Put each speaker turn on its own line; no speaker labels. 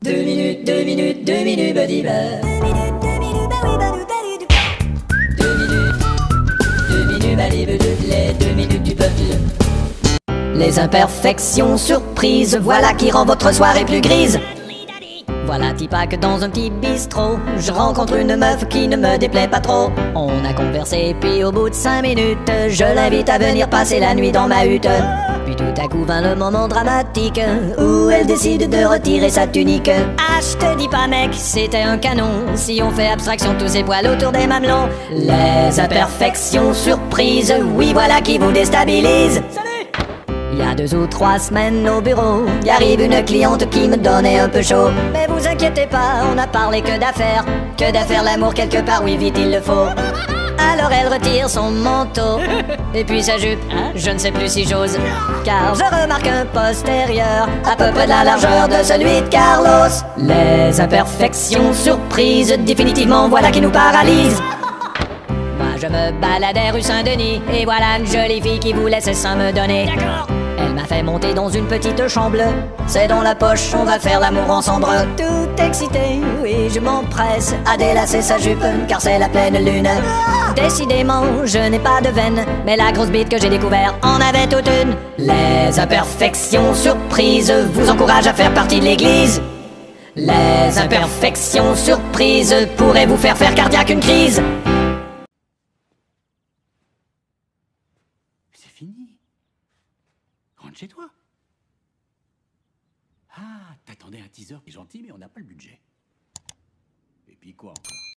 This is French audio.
Deux minutes, deux minutes, deux minutes, buddy. Deux minutes, deux minutes, buddy bear, les deux minutes du peuple. Les imperfections surprises, voilà qui rend votre soirée plus grise. Voilà que dans un petit bistrot, je rencontre une meuf qui ne me déplaît pas trop. On a conversé, puis au bout de cinq minutes, je l'invite à venir passer la nuit dans ma hutte. Puis tout à coup vint le moment dramatique où elle décide de retirer sa tunique. Ah, je te dis pas, mec, c'était un canon. Si on fait abstraction tous ces poils autour des mamelons, les imperfections surprises, oui, voilà qui vous déstabilisent. Il y a deux ou trois semaines au bureau, y arrive une cliente qui me donnait un peu chaud. Mais vous inquiétez pas, on n'a parlé que d'affaires. Que d'affaires l'amour quelque part, oui, vite il le faut. Alors elle retire son manteau Et puis sa jupe, je ne sais plus si j'ose Car je remarque un postérieur À peu près de la largeur de celui de Carlos Les imperfections surprises Définitivement voilà qui nous paralyse Moi je me baladais rue Saint-Denis Et voilà une jolie fille qui voulait ses seins me donner D'accord m'a fait monter dans une petite chambre. C'est dans la poche, on va faire l'amour ensemble. Tout excité, oui, je m'empresse à délasser sa jupe Car c'est la pleine lune. Décidément, je n'ai pas de veine Mais la grosse bite que j'ai découvert en avait toute une. Les imperfections surprises vous encouragent à faire partie de l'église. Les imperfections surprises pourraient vous faire faire cardiaque une crise.
C'est fini. Chez toi. Ah, t'attendais un teaser qui est gentil, mais on n'a pas le budget. Et puis quoi encore?